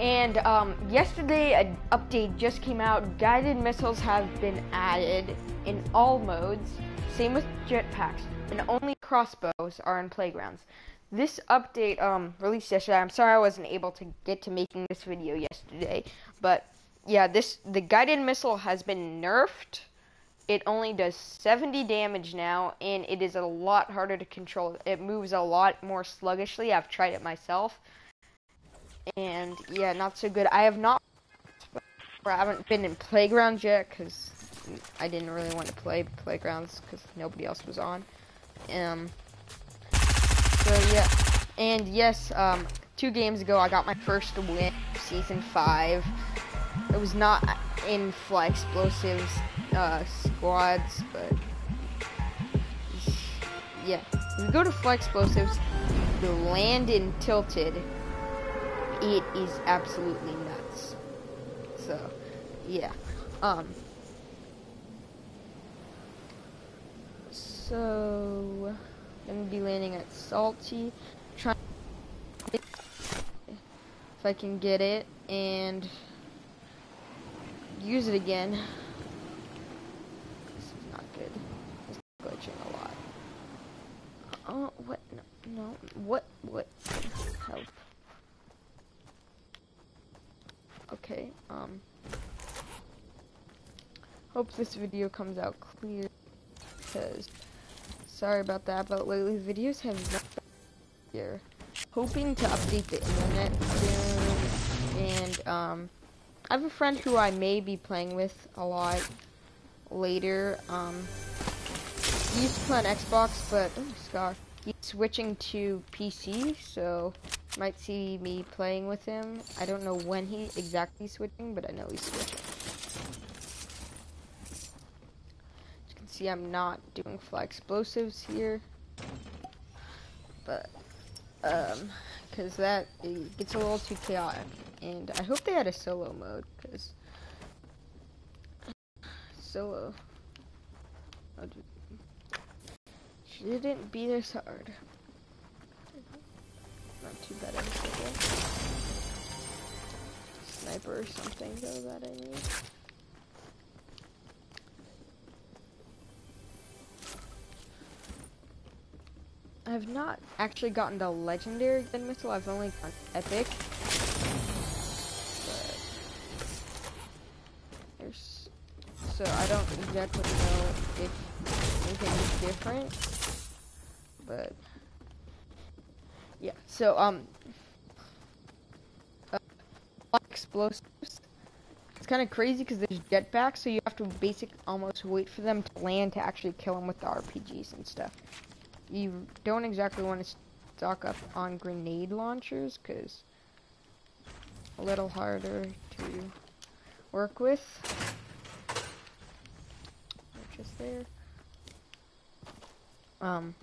And um, yesterday, an update just came out. Guided missiles have been added in all modes. Same with jetpacks, and only crossbows are in playgrounds. This update um, released yesterday. I'm sorry I wasn't able to get to making this video yesterday, but yeah, this the guided missile has been nerfed. It only does 70 damage now, and it is a lot harder to control. It moves a lot more sluggishly. I've tried it myself and yeah, not so good. I have not, I haven't been in playgrounds yet because I didn't really want to play playgrounds because nobody else was on. Um, so yeah, and yes, um, two games ago I got my first win, season five. It was not in Fly Explosives uh, squads, but yeah. If you go to Fly Explosives, you land in Tilted it is absolutely nuts. So, yeah. Um. So, I'm gonna be landing at Salty. Trying if I can get it and use it again. This is not good. It's glitching a lot. Oh, what? No, no. What? What? Help. Okay, um, hope this video comes out clear, because, sorry about that, but lately videos have not here. Hoping to update the internet soon, and, um, I have a friend who I may be playing with a lot later, um, he used to play on Xbox, but, oh, Scar, he's switching to PC, so might see me playing with him. I don't know when he exactly switching, but I know he's switching. As you can see, I'm not doing fly explosives here. But, um, because that gets a little too chaotic. And I hope they had a solo mode, because solo shouldn't be this hard not too bad of a Sniper or something though that I need. I have not actually gotten the legendary gun missile, I've only gotten epic. So I don't exactly know if anything is different. But yeah. So um, uh, explosives. It's kind of crazy because there's jetpacks, so you have to basic almost wait for them to land to actually kill them with the RPGs and stuff. You don't exactly want to stock up on grenade launchers because a little harder to work with. Just there. Um.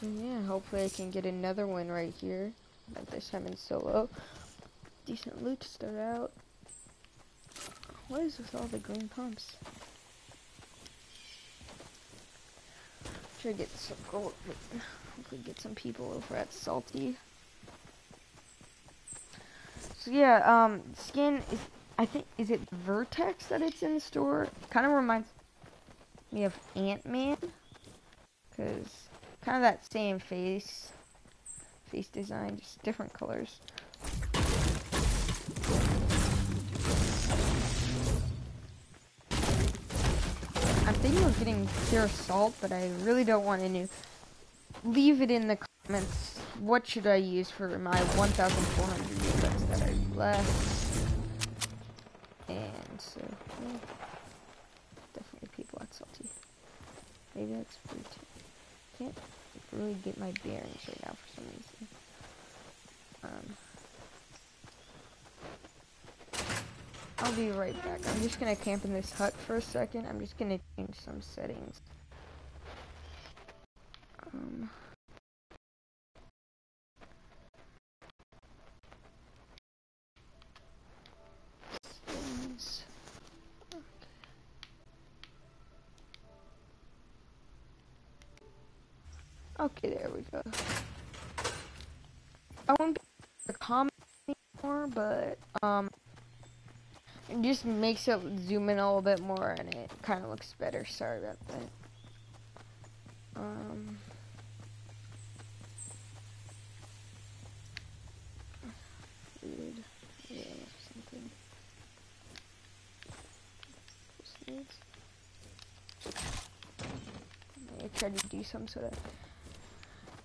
So yeah, hopefully I can get another one right here. But this time in solo. Decent loot to start out. What is with all the green pumps? Should get some gold. Hopefully get some people over at Salty. So yeah, um, skin is, I think, is it Vertex that it's in the store? Kind of reminds me of Ant-Man. Because kind of that same face, face design, just different colors. I'm thinking of getting pure salt, but I really don't want to leave it in the comments. What should I use for my 1,400 units that I left? And so, definitely people at salty. Maybe that's free too can't really get my bearings right now for some reason. Um, I'll be right back. I'm just gonna camp in this hut for a second. I'm just gonna change some settings. Um, Okay, there we go. I won't be commenting more, but um, it just makes it zoom in a little bit more, and it kind of looks better. Sorry about that. Um. Food. Yeah, something. I try to do some sort of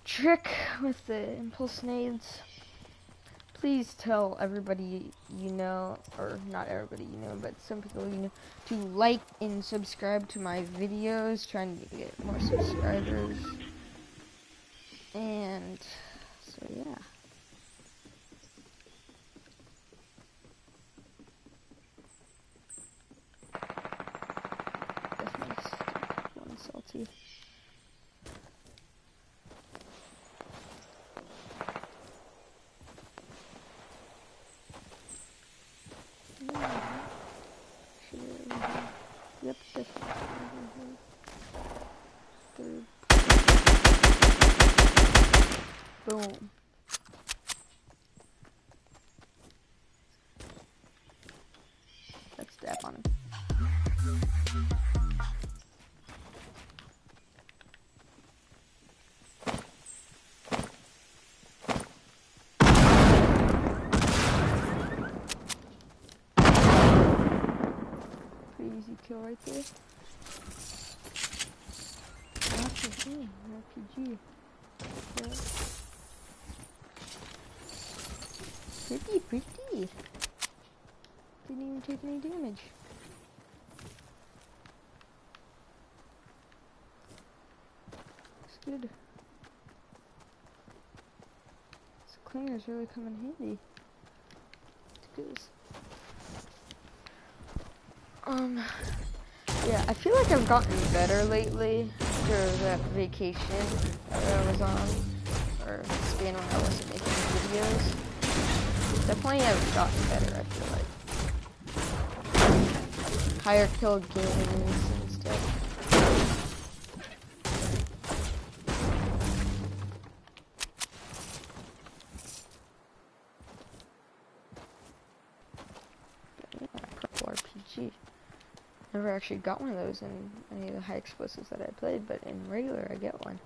trick with the impulse nades. Please tell everybody you know, or not everybody you know, but some people you know, to like and subscribe to my videos, trying to get more subscribers. And, so yeah. Definitely one salty. Easy kill right there. RPG, RPG. Yeah. Pretty, pretty. Didn't even take any damage. It's good. This cleaner's really come in handy. It's good. Um, yeah, I feel like I've gotten better lately after that vacation that I was on, or span when I wasn't making videos. Definitely have gotten better, I feel like. Higher kill gains and stuff. Yeah, purple RPG. Never actually got one of those in any of the high explosives that I played, but in regular I get one.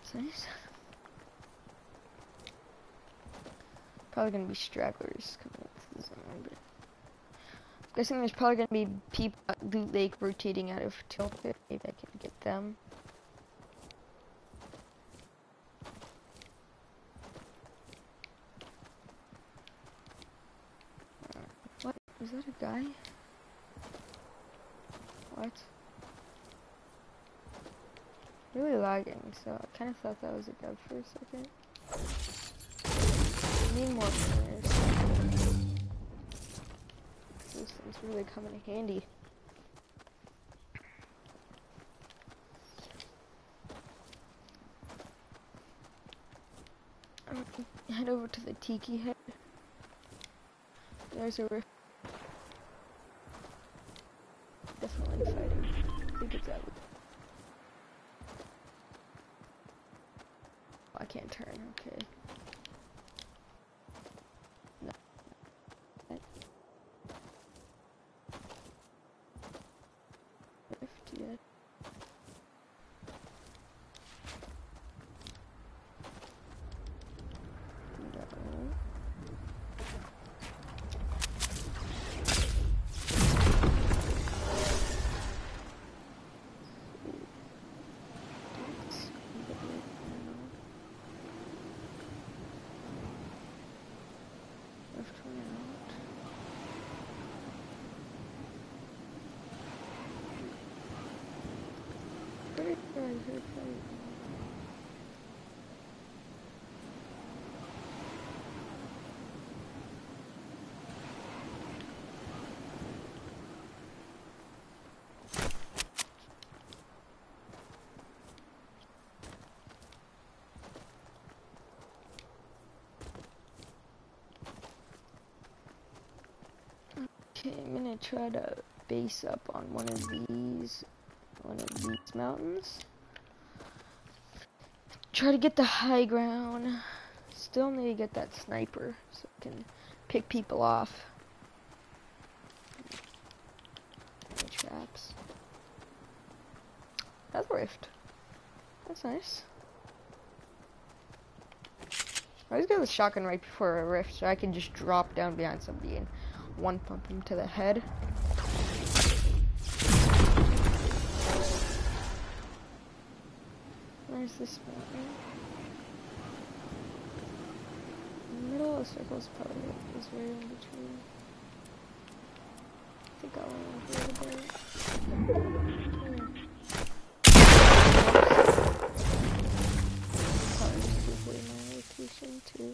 It's nice. Probably gonna be stragglers coming into the zone, but I'm guessing there's probably gonna be people at Loot Lake rotating out of Tilted. Maybe I can get them. Uh, What? Is that a guy? What? Really lagging, so I kind of thought that was a dub for a second. Need more players. These things really come in handy. Head over to the tiki head. There's a rift. Definitely fighting. I think it's out. Oh, I can't turn, okay. No. That- Rift, yeah. No. Left one out. Very good, very good. Okay, I'm gonna try to base up on one of these, one of these mountains. Try to get the high ground, Still need to get that sniper so I can pick people off. The traps. That's a rift. That's nice. I always get the shotgun right before a rift so I can just drop down behind somebody and one pump him to the head. Where's this mountain? Middle of the circle is probably is right in between. I think I'll here a bit. Probably just give away my location too.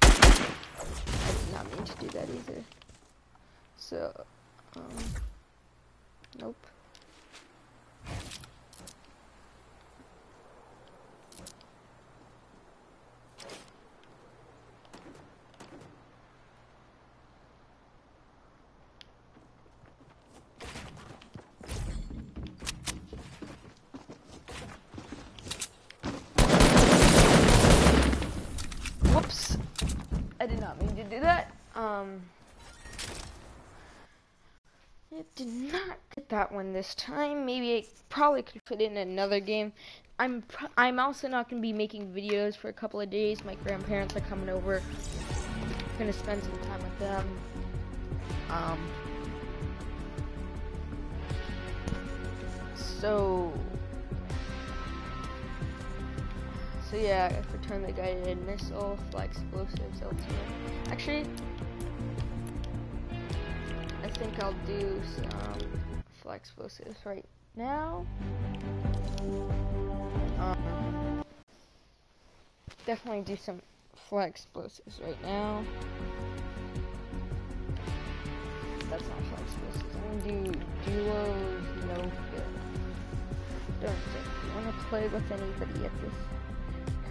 I did not mean to that either. So, um, nope. Whoops. I did not mean to do that. Um, it did not this time. Maybe I probably could fit in another game. I'm I'm also not gonna be making videos for a couple of days. My grandparents are coming over. Gonna spend some time with them. Um. So. So yeah, if return the guided missile, fly explosives, ultimate. Actually, I think I'll do some explosives right now. Um, definitely do some fly explosives right now. That's not fly explosives. I'm gonna do duos, no good. Don't think you wanna play with anybody at this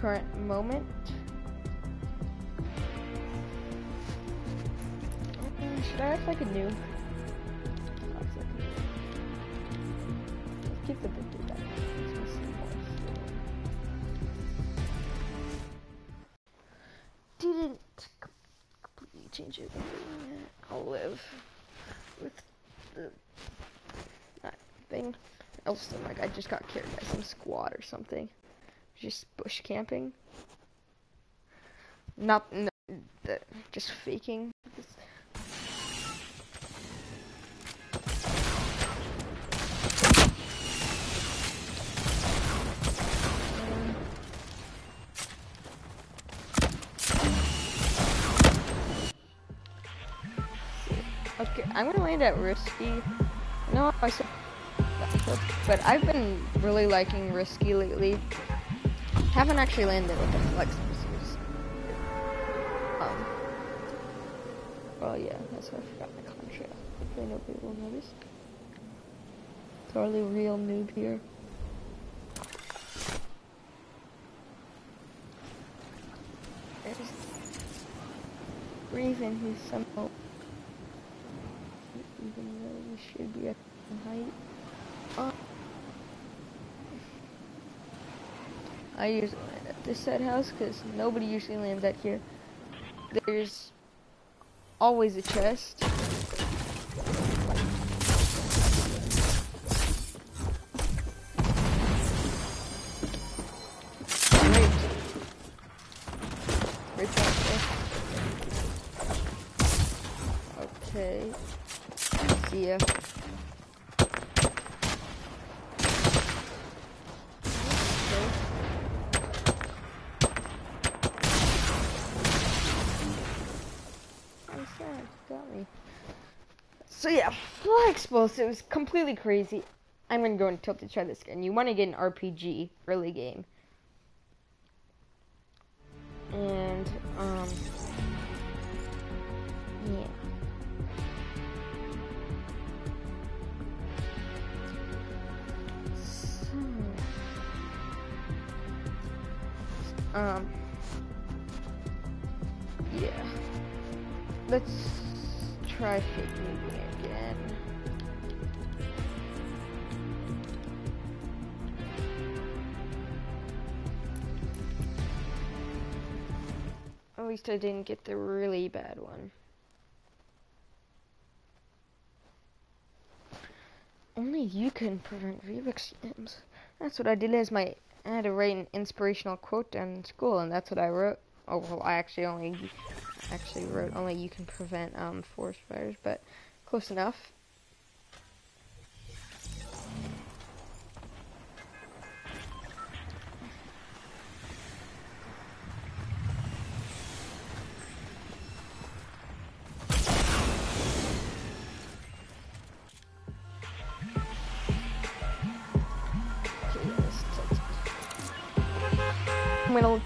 current moment. Should I act like a noob? Keep the some more. Didn't completely change it. I'll live with the that thing. Than like I just got carried by some squad or something just bush camping. Not n the, just faking. Um, I'm gonna land at risky. No, I said, but I've been really liking risky lately. Haven't actually landed with the flex missiles. Um. Oh yeah, that's why I forgot my contract. Hopefully nobody will notice. Totally real noob here. Raven who's somehow even though we should Um, I usually land at this set house because nobody usually lands at here. There's always a chest. So yeah, fly explosives, completely crazy. I'm gonna go and tilt to try this again. You want to get an RPG early game, and um, yeah. So, um, yeah. Let's try fake moving again. Least I didn't get the really bad one. Only you can prevent Rubik's Cubes. That's what I did as my I had to write an inspirational quote down in school, and that's what I wrote. Oh well, I actually only actually wrote only you can prevent um, forest fires, but close enough.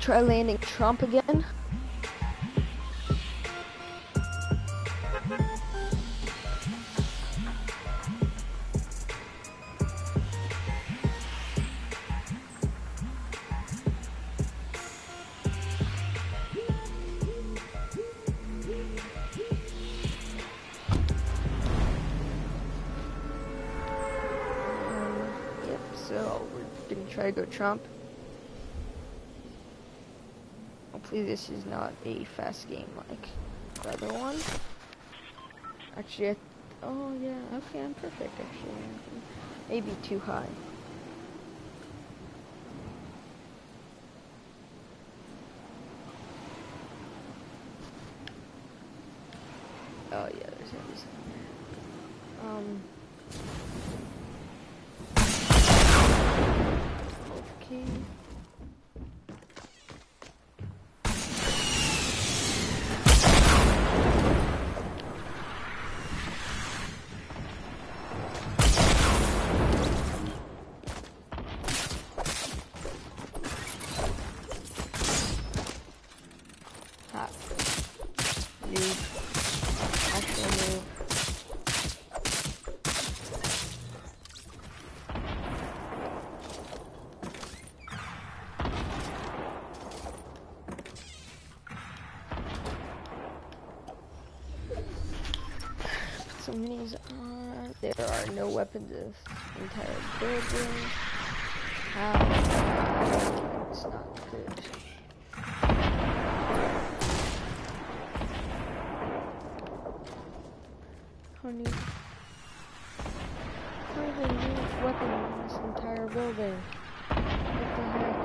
Try landing Trump again. Um, so we're gonna try to go Trump. Hopefully this is not a fast game like the other one. Actually, I oh yeah, okay, I'm perfect actually. Maybe too high. Oh yeah, there's enemies. Um. Okay. Minis on. There are no weapons this entire building. How? It's not good. Honey. Find the newest weapon in this entire building. What the heck?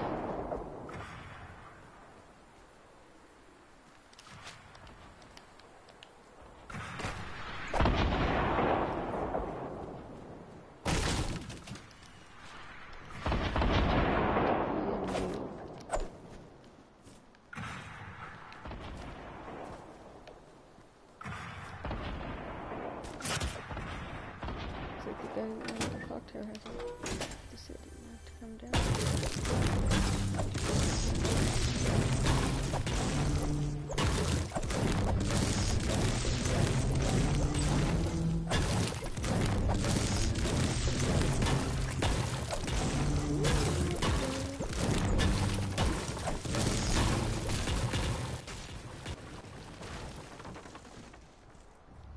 It's like the guy who hasn't decided not to come down.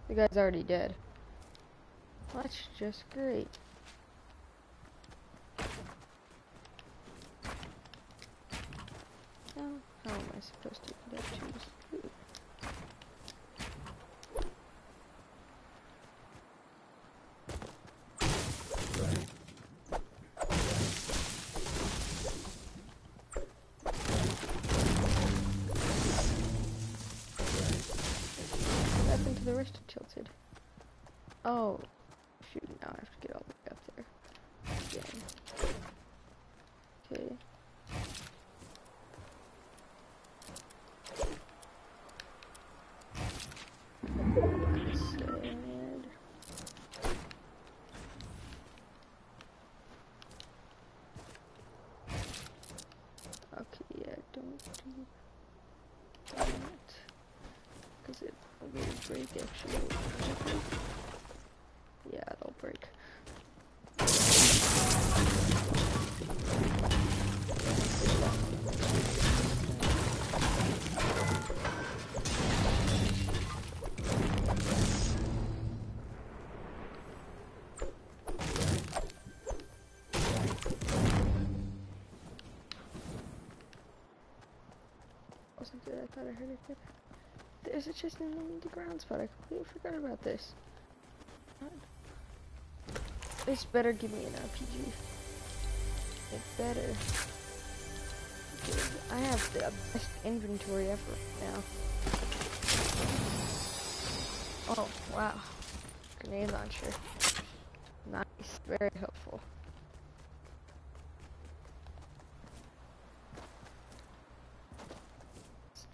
The guy's already dead. That's just great. How, am I supposed to happened to Tilted? Oh, They're gonna break actually. Yeah, it'll break. I thought I heard it. There's a chest in the ground spot. I completely forgot about this. This better give me an RPG. It better. I have the best inventory ever now. Oh, wow. Grenade launcher. Nice. Very helpful.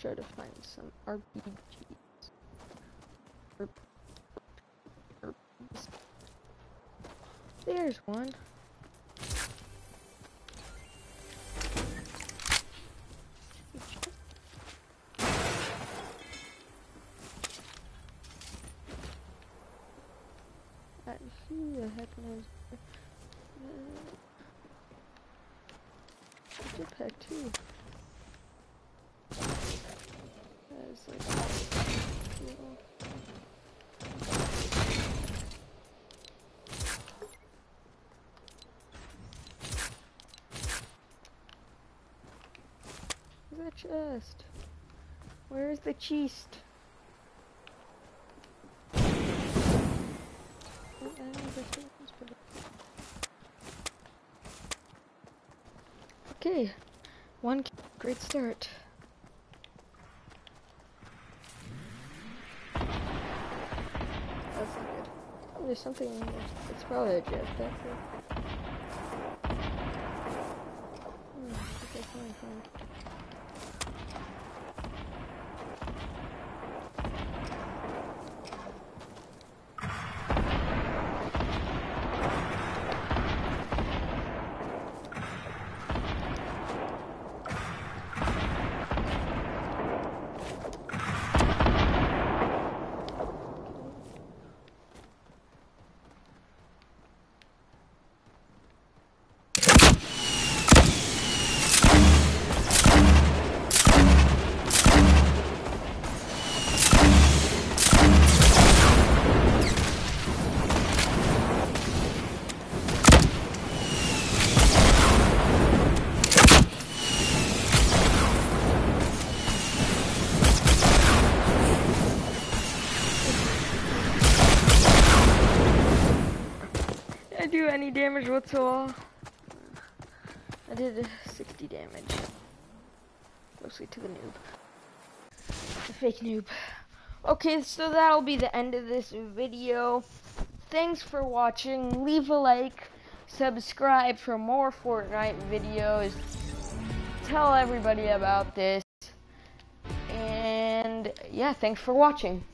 Try to find some RPGs. There's one. who the heck knows? Uh, jetpack too. That's like cool. the chest? Where is the chest? Okay, one great start. That's not good. Oh, there's something. It's probably a jetpack. Hmm, okay, fine, fine. Damage whatsoever. I did 60 damage. Mostly to the noob. The fake noob. Okay, so that'll be the end of this video. Thanks for watching. Leave a like. Subscribe for more Fortnite videos. Tell everybody about this. And yeah, thanks for watching.